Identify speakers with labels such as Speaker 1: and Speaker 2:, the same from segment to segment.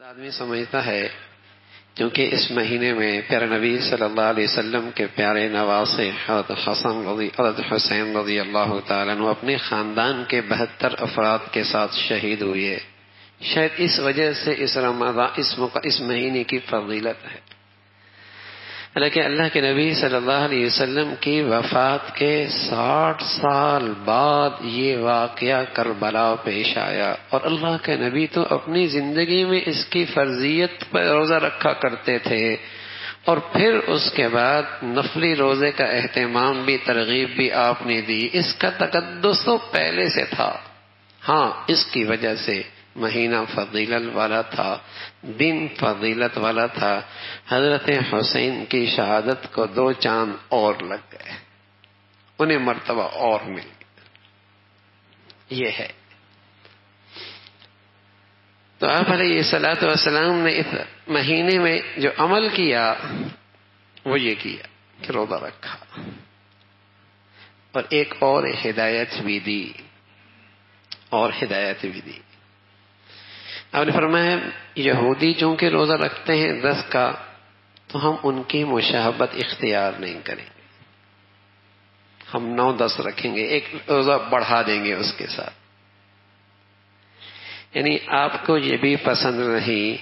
Speaker 1: बाद आदमी समझता है क्योंकि इस महीने में प्यारे नबी सल्लल्लाहु अलैहि वसल्लम के प्यारे नवासे हज़रत हसन रज़ी हज़रत हुसैन रज़ी अल्लाह तु अपने खानदान के बहत्तर अफराद के साथ शहीद हुए। शायद इस वजह से इस रमज़ान इस, इस महीने की फजीलत है। हालाँकि अल्लाह के नबी सल्लल्लाहु अलैहि वसल्लम की वफात के साठ साल बाद ये वाकया करबला पेश आया। और अल्लाह के नबी तो अपनी ज़िंदगी में इसकी फर्जियत पर रोजा रखा करते थे। और फिर उसके बाद नफली रोज़े का एहतमाम भी, तरगीब भी आपने दी। इसका तकदस तो पहले से था। हाँ इसकी वजह से। महीना फजीलत वाला था, दिन फजीलत वाला था, हज़रत हुसैन की शहादत को दो चाँद और लग गए। उन्हें मर्तबा और मिल ये है। तो आप सलात वसलाम ने इस महीने में जो अमल किया, वो ये किया कि रोजा रखा। और एक और हिदायत भी दी, और हिदायत भी दी। आपने फरमाया, यहूदी चूँकि रोजा रखते हैं दस का तो हम उनकी मुशाहबत इख्तियार नहीं करेंगे हम नौ दस रखेंगे, एक रोजा बढ़ा देंगे उसके साथ। यानी आपको ये भी पसंद नहीं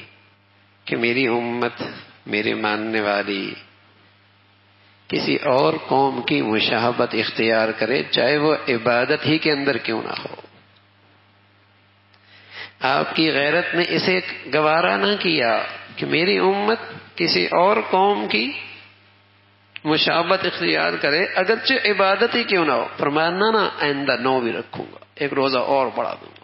Speaker 1: कि मेरी उम्मत, मेरे मानने वाली किसी और कौम की मुशाहबत इख्तियार करे, चाहे वो इबादत ही के अंदर क्यों ना हो। आपकी गैरत ने इसे गवारा ना किया कि मेरी उम्मत किसी और कौम की मुशाबत इख्तियार करे, अगरचे इबादत ही क्यों ना हो? फरमाना ना, आइंदा नौ भी रखूँगा, एक रोजा और बढ़ा दूँगा।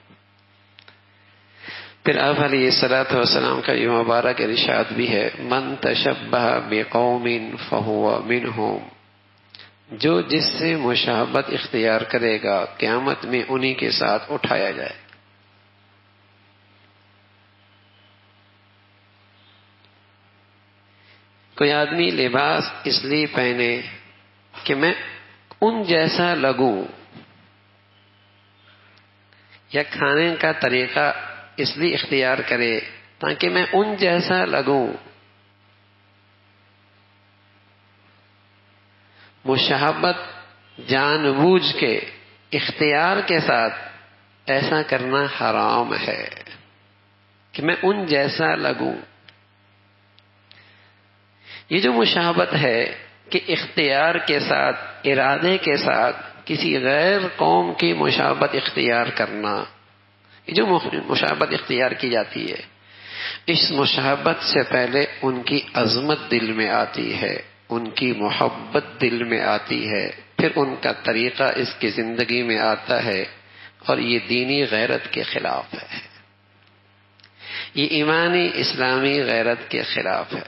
Speaker 1: फिर आप सलात वसलाम का ये मुबारक इरशाद भी है, मन तशब्बह बेकौमिन फहुआ मिन होम जो जिससे मुशाबत इख्तियार करेगा, क्यामत में उन्हीं के साथ उठाया जाए कोई आदमी लिबास इसलिए पहने कि मैं उन जैसा लगूं, या खाने का तरीका इसलिए इख्तियार करे ताकि मैं उन जैसा लगूं। मुशाहबत, जानबूझ के, इख्तियार के साथ ऐसा करना हराम है कि मैं उन जैसा लगूं। ये जो मुशाबत है कि इख्तियार के साथ, इरादे के साथ किसी गैर कौम की मुशाबत इख्तियार करना, ये जो मुशाबत इख्तियार की जाती है, इस मुशाबत से पहले उनकी अजमत दिल में आती है, उनकी मोहब्बत दिल में आती है, फिर उनका तरीका इसकी ज़िंदगी में आता है और ये दीनी गैरत के खिलाफ है। ये ईमानी इस्लामी गैरत के खिलाफ है।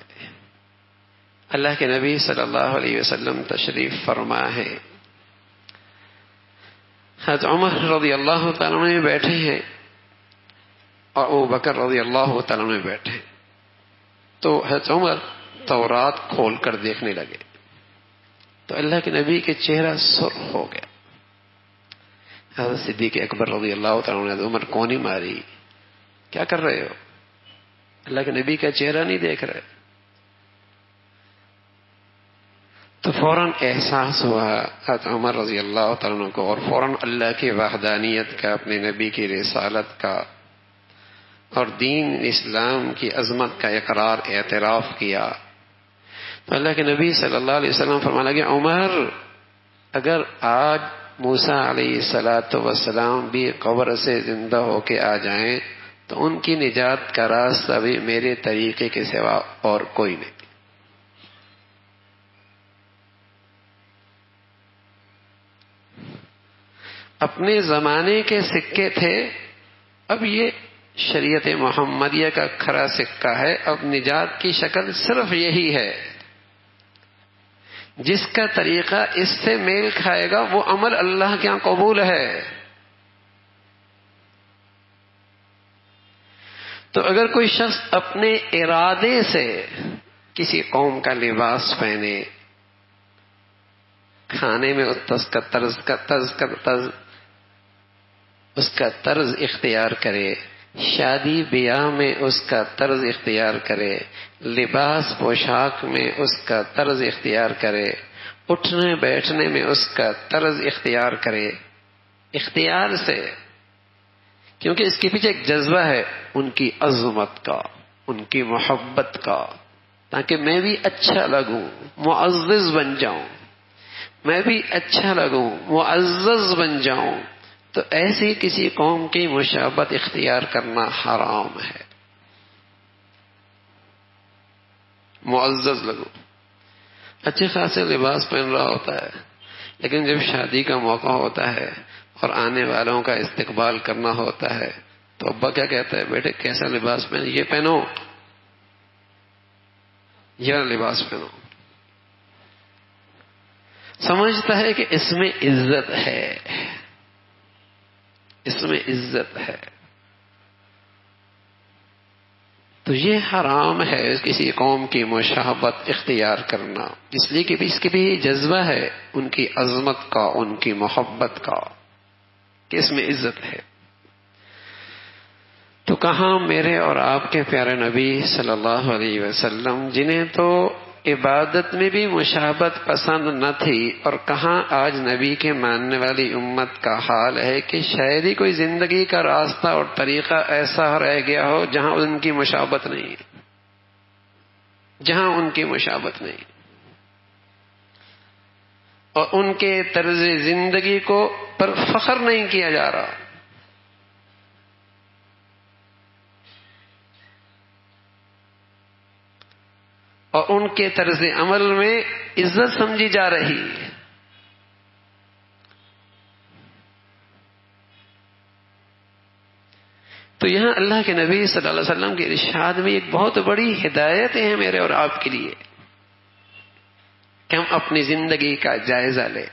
Speaker 1: अल्लाह के नबी सल्लल्लाहु अलैहि वसल्लम तशरीफ़ फरमा है। हज उमर रज़ी अल्लाह में बैठे हैं और वो बकर रज़ी अल्लाह में बैठे तो हज उमर तौरात खोल कर देखने लगे। तो अल्लाह के नबी के चेहरा सुर हो गया। हज़रत सिद्दीक अकबर रज़ी अल्लाह ने उमर, कौन ही मारी? क्या कर रहे हो? अल्लाह के नबी का चेहरा नहीं देख रहे? तो फ़ौरन एहसास हुआ उमर रज़ी अल्लाह तु को, और फ़ौरन अल्लाह की वहदानियत का, अपने नबी की रिसालत का, और दीन इस्लाम की अजमत का इकरार, एतराफ़ किया। तो अल्लाह के नबी सल्लल्लाहु अलैहि वसल्लम फरमा लगे, उमर, अगर आज मूसा सलात वसलाम भी कब्र से ज़िंदा होके आ जाएँ तो उनकी निजात का रास्ता भी मेरे तरीके के सिवा और कोई नहीं। अपने जमाने के सिक्के थे। अब ये शरीयत मोहम्मदिया का खरा सिक्का है। अब निजात की शक्ल सिर्फ़ यही है। जिसका तरीका इससे मेल खाएगा, वो अमल अल्लाह के यहाँ कबूल है। तो अगर कोई शख्स अपने इरादे से किसी कौम का लिबास पहने, खाने में उसका तर्ज का तर्ज का तर्ज उसका तर्ज इख्तियार करे। शादी ब्याह में उसका तर्ज इख्तियार करे। लिबास पोशाक में उसका तर्ज इख्तियार करे। उठने बैठने में उसका तर्ज इख्तियार करे। इख्तियार से। क्योंकि इसके पीछे एक जज्बा है, उनकी अजमत का, उनकी मोहब्बत का। ताकि मैं भी अच्छा लगूं मुआजिज बन जाऊँ। मैं भी अच्छा लगूं मुआजज बन जाऊँ। तो ऐसी किसी कौम की मुशाबत इख्तियार करना हराम है। मुआजज लगू। अच्छे खासे लिबास पहन रहा होता है, लेकिन जब शादी का मौका होता है और आने वालों का इस्तेकबाल करना होता है तो अब्बा क्या कहता है, बेटे, कैसा लिबास पहन, ये पहनो। यह लिबास पहनो। समझता है कि इसमें इज़्ज़त है। इसमें इज़्ज़त है। तो ये हराम है किसी कौम की मुशाहबत इख्तियार करना। इसलिए कि इसके भी जज्बा है उनकी अजमत का, उनकी मोहब्बत का, कि इसमें इज़्ज़त है। तो कहा मेरे और आपके प्यारे नबी सल्लल्लाहु अलैहि वसल्लम, जिन्हें तो इबादत में भी मुशाबत पसंद न थी और कहा आज नबी के मानने वाली उम्मत का हाल है कि शायद ही कोई ज़िंदगी का रास्ता और तरीका ऐसा रह गया हो जहाँ उनकी मुशाबत नहीं है। जहाँ उनकी मुशाबत नहीं और उनके तर्ज ज़िंदगी को पर फख्र नहीं किया जा रहा। और उनके तर्ज अमल में इज़्ज़त समझी जा रही तो यहाँ अल्लाह के नबी सल्लल्लाहु अलैहि वसल्लम के इरशाद में एक बहुत बड़ी हिदायत है मेरे और आपके लिए कि हम अपनी ज़िंदगी का जायजा लें।